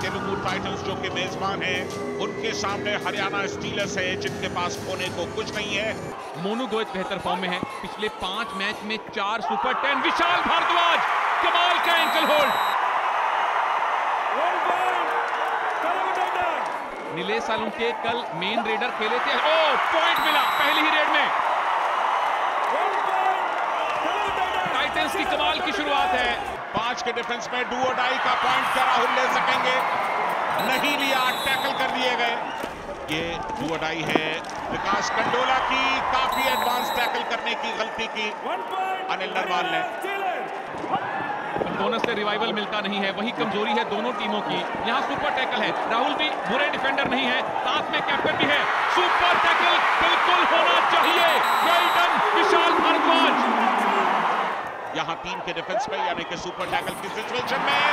Telugu Titans जो कि मेजबान हैं, उनके सामने हरियाणा स्टीलर्स है, जिनके पास खोने को कुछ नहीं है। मोनू गोयत बेहतर फॉर्म में है। पिछले पाँच मैच में चार सुपर टेन विशाल भारद्वाज! कमाल का एंकल होल्ड नीलेश सालुंके कल मेन रेडर खेले थे। ओ पॉइंट मिला पहली ही रेड में। टाइटंस की कमाल की शुरुआत है। पाँच के डिफेंस में डू और डाई का पॉइंट क्या राहुल ले सकेंगे। नहीं लिया टैकल कर दिए गए। ये डू और डाई है विकास कंडोला की काफ़ी एडवांस टैकल करने की गलती की। अनिल नरवाल ने। बोनस से रिवाइवल मिलता नहीं है वही कमज़ोरी है दोनों टीमों की। यहाँ सुपर टैकल है। राहुल भी बुरे डिफेंडर नहीं है साथ में कैप्टन भी है। सुपर टैकल बिल्कुल होना चाहिए। Well done Vishal Bhardwaj. यहाँ तीन के डिफेंस में यानी कि सुपर टैकल की सिचुएशन में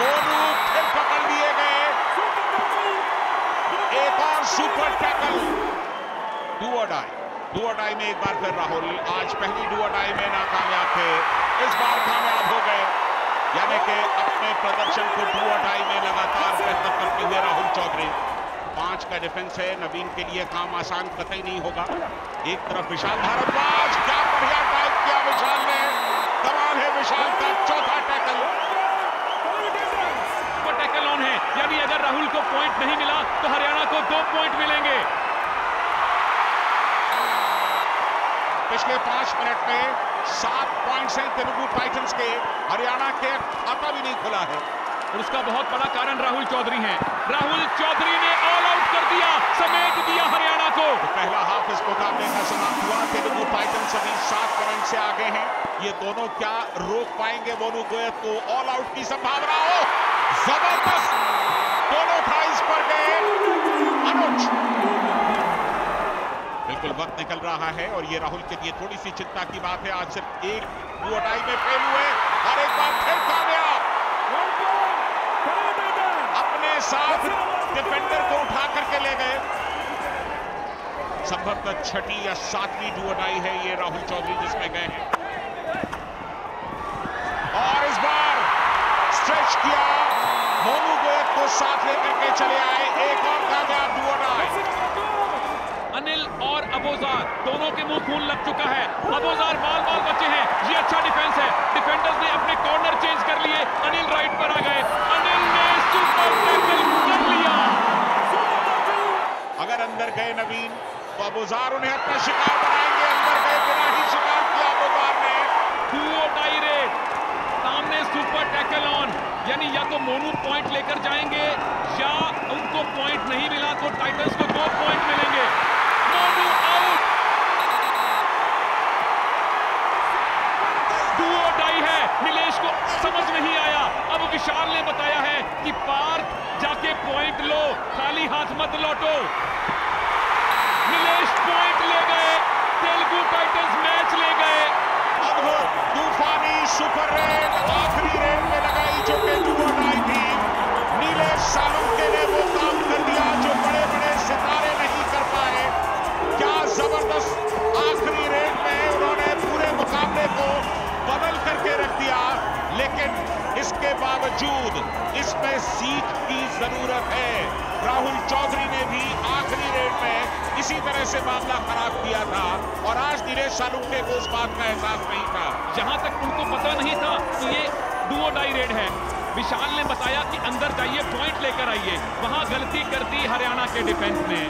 मोनू फिर पकड़ लिए गए। एक और सुपर टैकल डू और डाई डू और डाई में एक बार फिर राहुल, आज पहली डू और डाई में नाकामयाब थे। इस बार कामयाब हो गए। यानी कि अपने प्रदर्शन को डू और डाई में लगातार बेहतर करते हुए राहुल चौधरी। पाँच का डिफेंस है, नवीन के लिए काम आसान कतई नहीं होगा। एक तरफ़ विशाल भारद्वाज, क्या बढ़िया टाइप किया विशाल ने कमाल है विशाल का चौथा टैकल सुपर टैकल ऑन है यानी अगर राहुल को पॉइंट नहीं मिला तो हरियाणा को दो पॉइंट मिलेंगे पिछले पाँच मिनट में सात पॉइंट्स हैं तेलुगु टाइटंस के। हरियाणा के खाता भी नहीं खुला है। और उसका बहुत बड़ा कारण राहुल चौधरी हैं। राहुल चौधरी ने ऑल आउट कर दिया समेट दिया हरियाणा को। तो पहला हाफ़ इस मुकाबले का समाप्त हुआ। तेलुगु टाइटंस अभी सात पॉइंट से आगे हैं। ये दोनों क्या रोक पाएँगे मोनू गोयत को ऑल आउट की संभावना हो। ज़बरदस्त! दोनों ट्राइल्स पर गए। बिल्कुल वक्त निकल रहा है और ये राहुल के लिए थोड़ी सी चिंता की बात है। आज सिर्फ़ एक दुआई में फेल हुए और एक बार फिर कामयाब। अपने साथ डिफेंडर को उठा करके ले गए। संभवतः छठी या सातवीं डुअटाई है ये राहुल चौधरी जिसमें गए हैं और इस बार स्ट्रेच किया मोनू गोयत को साथ लेकर के चले आए एक और कामयाब डुअडाई अनिल और अबोजार दोनों के मुँह खून लग चुका है। अबोजार बाल बाल बचे हैं। ये अच्छा डिफेंस है। डिफेंडर्स ने अपने कॉर्नर चेंज कर लिए। अनिल राइट पर आ गए। अनिल ने सुपर टैकल कर लिया। अगर अंदर गए नवीन तो अबोजार उन्हें अपना शिकार बनाएँगे। अंदर गए बिना ही शिकार किया अबोजार ने। रेड सामने सुपर टैकल ऑन यानी या तो मोनू पॉइंट लेकर जाएँगे या उनको पॉइंट नहीं मिला तो टाइटंस समझ नहीं आया। अब विशाल ने बताया है कि पार्थ जाके पॉइंट लो। खाली हाथ मत लौटो। नीलेश पॉइंट ले गए। तेलुगु टाइटंस मैच ले गए। अब हो तूफानी सुपर रेड लेकिन इसके बावजूद इसमें सीख की ज़रूरत है। राहुल चौधरी ने भी आखिरी रेड में इसी तरह से मामला खराब किया था और आज नीलेश सालुंके को उस बात का एहसास नहीं था। जहाँ तक उनको पता नहीं था कि ये डुओ डाई रेड है। विशाल ने बताया कि अंदर जाइए पॉइंट लेकर आइए। वहाँ गलती कर दी हरियाणा के डिफेंस ने।